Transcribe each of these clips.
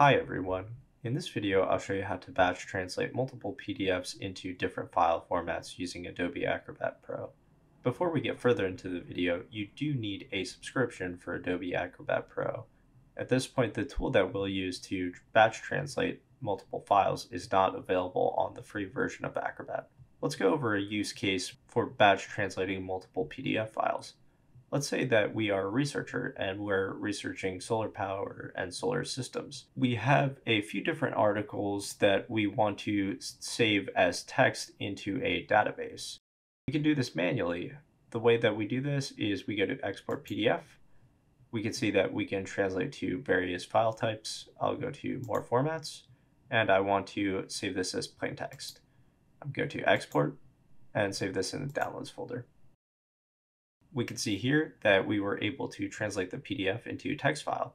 Hi everyone. In this video, I'll show you how to batch translate multiple PDFs into different file formats using Adobe Acrobat Pro. Before we get further into the video, you do need a subscription for Adobe Acrobat Pro. At this point, the tool that we'll use to batch translate multiple files is not available on the free version of Acrobat. Let's go over a use case for batch translating multiple PDF files. Let's say that we are a researcher and we're researching solar power and solar systems. We have a few different articles that we want to save as text into a database. We can do this manually. The way that we do this is we go to export PDF. We can see that we can translate to various file types. I'll go to more formats and I want to save this as plain text. I'll go to export and save this in the downloads folder we can see here that we were able to translate the PDF into a text file.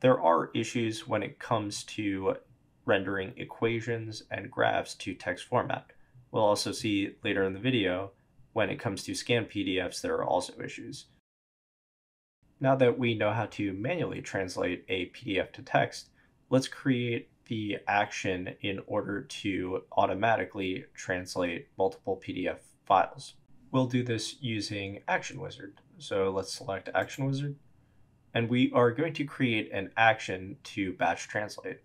There are issues when it comes to rendering equations and graphs to text format. We'll also see later in the video when it comes to scanned PDFs, there are also issues. Now that we know how to manually translate a PDF to text, let's create the action in order to automatically translate multiple PDF files. We'll do this using Action Wizard. So let's select Action Wizard. And we are going to create an action to batch translate.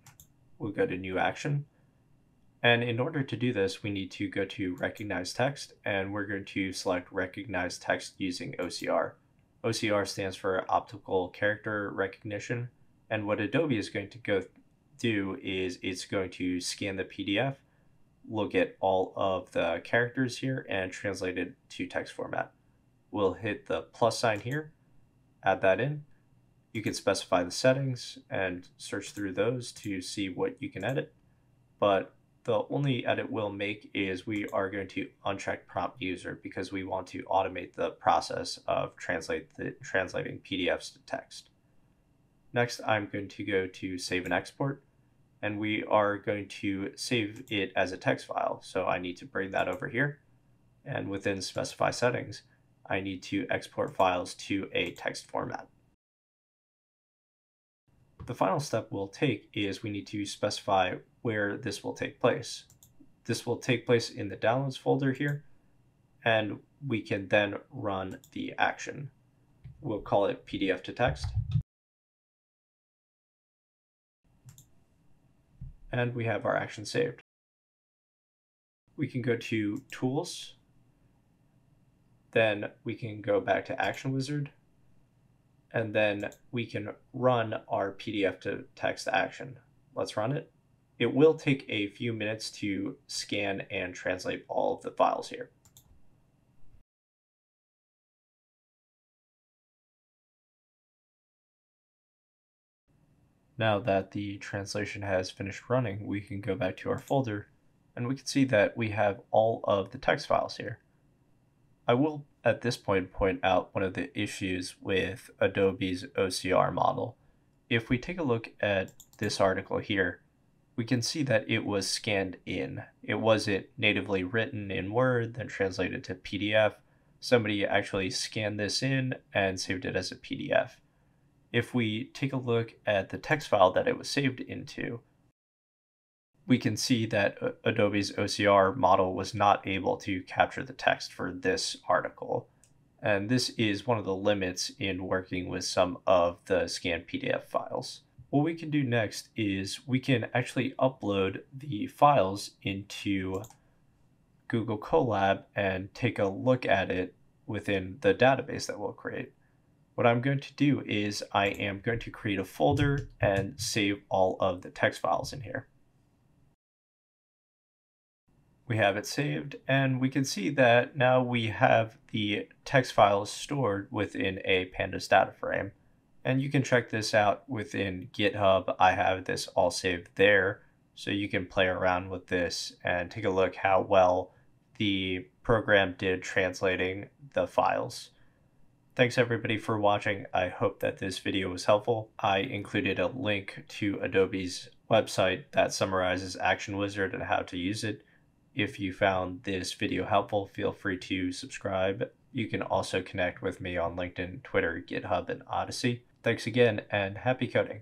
We'll go to New Action. And in order to do this, we need to go to Recognize Text, and we're going to select Recognize Text using OCR. OCR stands for Optical Character Recognition. And what Adobe is going to go do is it's going to scan the PDF look at all of the characters here and translate it to text format. We'll hit the plus sign here, add that in. You can specify the settings and search through those to see what you can edit. But the only edit we'll make is we are going to uncheck prompt user because we want to automate the process of translate the, translating PDFs to text. Next, I'm going to go to save and export and we are going to save it as a text file. So I need to bring that over here and within specify settings, I need to export files to a text format. The final step we'll take is we need to specify where this will take place. This will take place in the downloads folder here, and we can then run the action. We'll call it PDF to text. And we have our action saved. We can go to Tools, then we can go back to Action Wizard, and then we can run our PDF to text action. Let's run it. It will take a few minutes to scan and translate all of the files here. Now that the translation has finished running, we can go back to our folder and we can see that we have all of the text files here. I will at this point point out one of the issues with Adobe's OCR model. If we take a look at this article here, we can see that it was scanned in. It wasn't natively written in Word, then translated to PDF. Somebody actually scanned this in and saved it as a PDF if we take a look at the text file that it was saved into, we can see that Adobe's OCR model was not able to capture the text for this article. And this is one of the limits in working with some of the scanned PDF files. What we can do next is we can actually upload the files into Google Colab and take a look at it within the database that we'll create. What I'm going to do is I am going to create a folder and save all of the text files in here. We have it saved and we can see that now we have the text files stored within a pandas data frame. And you can check this out within GitHub. I have this all saved there. So you can play around with this and take a look how well the program did translating the files. Thanks everybody for watching. I hope that this video was helpful. I included a link to Adobe's website that summarizes Action Wizard and how to use it. If you found this video helpful, feel free to subscribe. You can also connect with me on LinkedIn, Twitter, GitHub, and Odysee. Thanks again, and happy coding.